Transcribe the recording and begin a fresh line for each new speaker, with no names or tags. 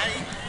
Hey.